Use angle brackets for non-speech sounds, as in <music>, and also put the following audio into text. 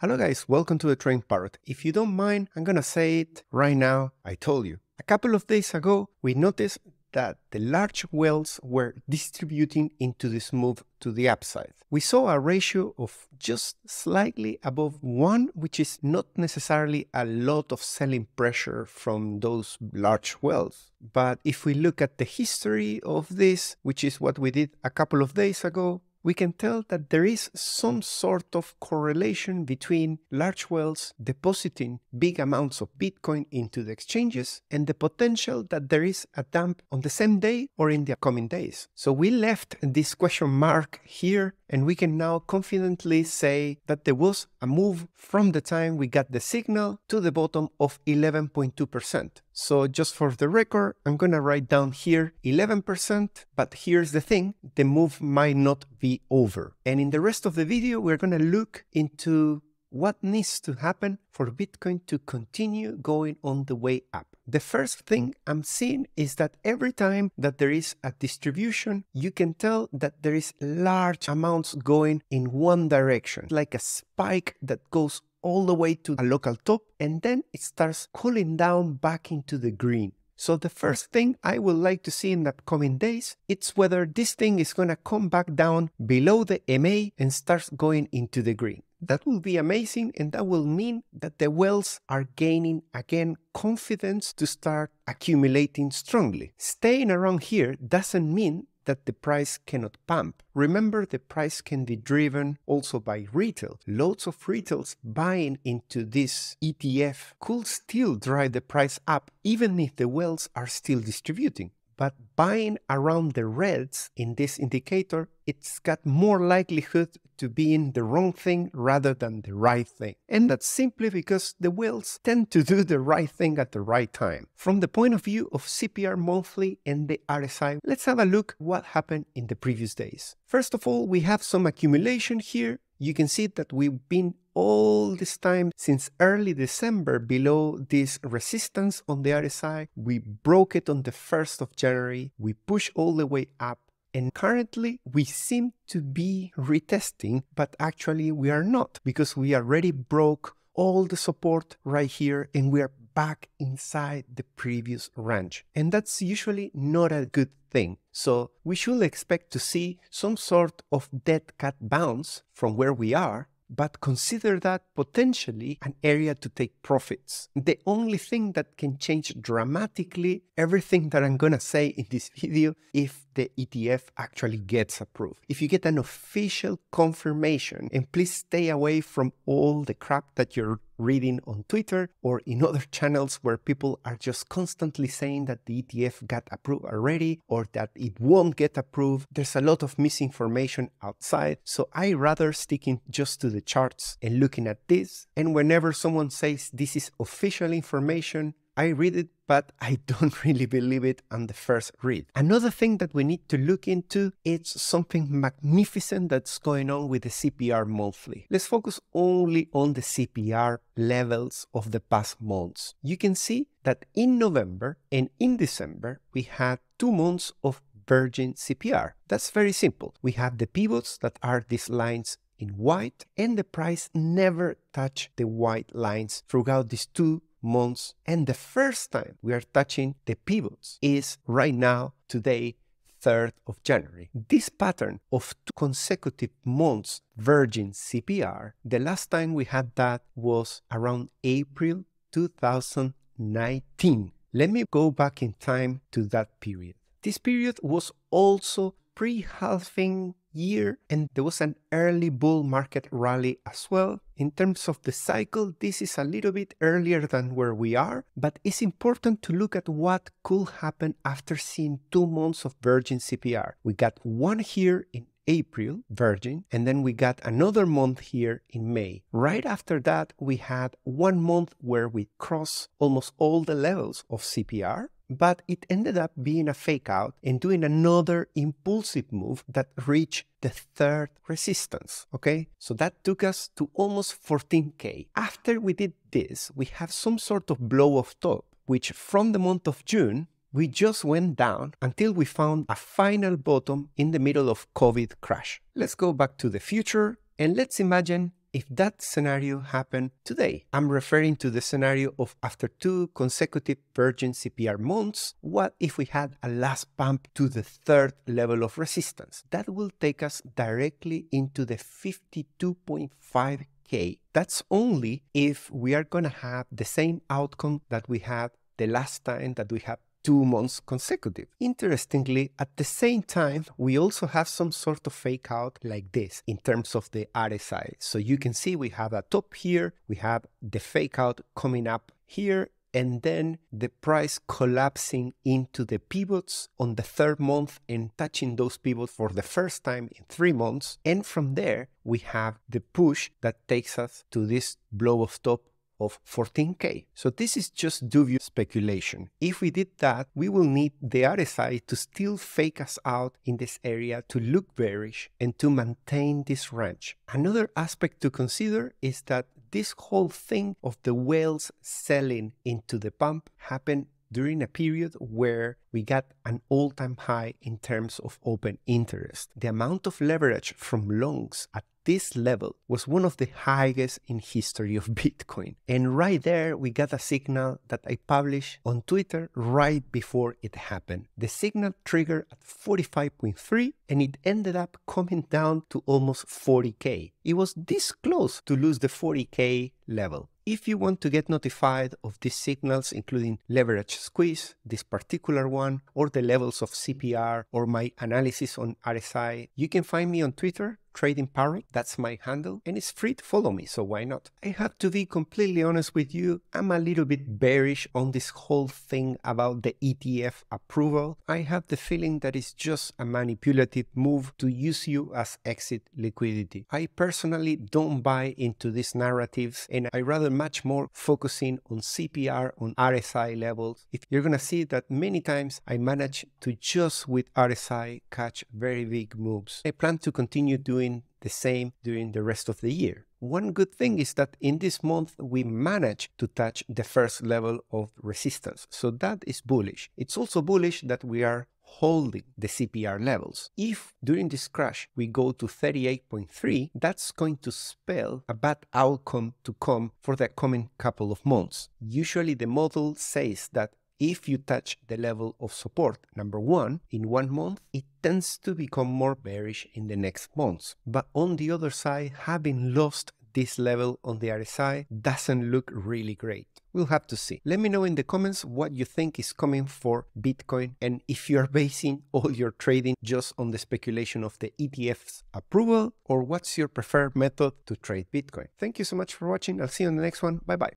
Hello guys, welcome to the Trading Parrot. If you don't mind, I'm gonna say it right now. I told you. A couple of days ago, we noticed that the large whales were distributing into this move to the upside. We saw a ratio of just slightly above one, which is not necessarily a lot of selling pressure from those large whales. But if we look at the history of this, which is what we did a couple of days ago, we can tell that there is some sort of correlation between large whales depositing big amounts of Bitcoin into the exchanges and the potential that there is a dump on the same day or in the coming days. So we left this question mark here and we can now confidently say that there was a move from the time we got the signal to the bottom of 11.2%. So just for the record, I'm going to write down here 11%, but here's the thing, the move might not be over. And in the rest of the video, we're going to look into what needs to happen for Bitcoin to continue going on the way up. The first thing I'm seeing is that every time that there is a distribution, you can tell that there is large amounts going in one direction, like a spike that goes all the way to a local top and then it starts cooling down back into the green. So the first thing I would like to see in the coming days, it's whether this thing is going to come back down below the MA and starts going into the green. That will be amazing and that will mean that the whales are gaining again confidence to start accumulating strongly. Staying around here doesn't mean that the price cannot pump. Remember, the price can be driven also by retail. Loads of retails buying into this ETF could still drive the price up even if the whales are still distributing but buying around the reds in this indicator, it's got more likelihood to be in the wrong thing rather than the right thing. And that's simply because the whales tend to do the right thing at the right time. From the point of view of CPR monthly and the RSI, let's have a look what happened in the previous days. First of all, we have some accumulation here. You can see that we've been all this time since early December below this resistance on the RSI. We broke it on the 1st of January. We push all the way up. And currently we seem to be retesting, but actually we are not because we already broke all the support right here and we are back inside the previous range. And that's usually not a good thing. So we should expect to see some sort of dead cat bounce from where we are but consider that potentially an area to take profits. The only thing that can change dramatically everything that I'm gonna say in this <laughs> video if the ETF actually gets approved. If you get an official confirmation, and please stay away from all the crap that you're reading on Twitter or in other <laughs> channels where people are just constantly saying that the ETF got approved already or that it won't get approved. There's a lot of misinformation outside, so I rather sticking just to the charts and looking at this. And whenever someone says this is official information, I read it, but I <laughs> don't really believe it on the first read. Another thing that we need to look into is something magnificent that's going on with the CPR monthly. Let's focus only on the CPR levels of the past months. You can see that in November and in December, we had two months of virgin CPR. That's very simple. We have the pivots that are these lines in white and the price never touched the white lines throughout these two months. And the first time we are touching the pivots is right now, today, 3rd of January. This pattern of two consecutive months virgin CPR, the last time we had that was around April 2019. Let me go back in time to that period. This period was also pre-halving year and there was an early bull market rally as well. In terms of the cycle, this is a little bit earlier than where we are, but it's important to look at what could happen after seeing two months of Virgin CPR. We got one here in April, Virgin, and then we got another month here in May. Right after that, we had one month where we crossed almost all the levels of CPR, but it ended up being a fake out and doing another impulsive move that reached the third resistance. Okay, so that took us to almost 14k. After we did this, we have some sort of blow off top, which from the month of June, we just went down until we found a final bottom in the middle of COVID crash. Let's go back to the future and let's imagine if that scenario happened today. I'm referring to the scenario of after two consecutive virgin CPR months, what if we had a last pump to the third level of resistance? That will take us directly into the 52.5K. That's only if we are going to have the same outcome that we had the last time that we had two months consecutive. Interestingly, at the same time, we also have some sort of fake out like this in terms of the RSI. So you can see we have a top here, we have the fake out coming up here, and then the price collapsing into the pivots on the third month and touching those pivots for the first time in three months. And from there, we have the push that takes us to this blow off top of 14K. So this is just dubious speculation. If we did that, we will need the RSI to still fake us out in this area to look bearish and to maintain this range. Another aspect to consider is that this whole thing of the whales selling into the pump happened during a period where we got an all-time high in terms of open interest. The amount of leverage from longs at this level was one of the highest in history of <laughs> Bitcoin. And right there, we got a signal that I published on Twitter right before it happened. The signal triggered at 45.3 and it ended up coming down to almost 40K. It was this close to lose the 40K level. If you want to get notified of these signals, including leverage squeeze, this particular one, or the levels of CPR, or my analysis on RSI, you can find me on Twitter Trading Parrot. That's my handle, and it's free to follow me, so why not? I have to be completely honest with you. I'm a little bit bearish on this whole thing about the ETF approval. I have the feeling that it's just a manipulative move to use you as exit liquidity. I personally don't buy into these narratives, and I rather much more focusing on CPR, on RSI levels. If you're gonna see that many times I manage to just with RSI catch very big moves. I plan to continue doing doing the same during the rest of the year. One good thing is that in this month we managed to touch the first level of resistance, so that is bullish. It's also bullish that we are holding the CPR levels. If during this crash we go to 38.3, that's going to spell a bad outcome to come for the coming couple of months. Usually the model says that if you touch the level of support, number one, in one month, it tends to become more bearish in the next months. But on the other side, having lost this level on the RSI doesn't look really great. We'll have to see. Let me know in the comments what you think is coming for Bitcoin and if you're basing all your trading just on the speculation of the ETF's approval or what's your preferred method to trade Bitcoin. Thank you so much for watching. I'll see you on the next one. Bye bye.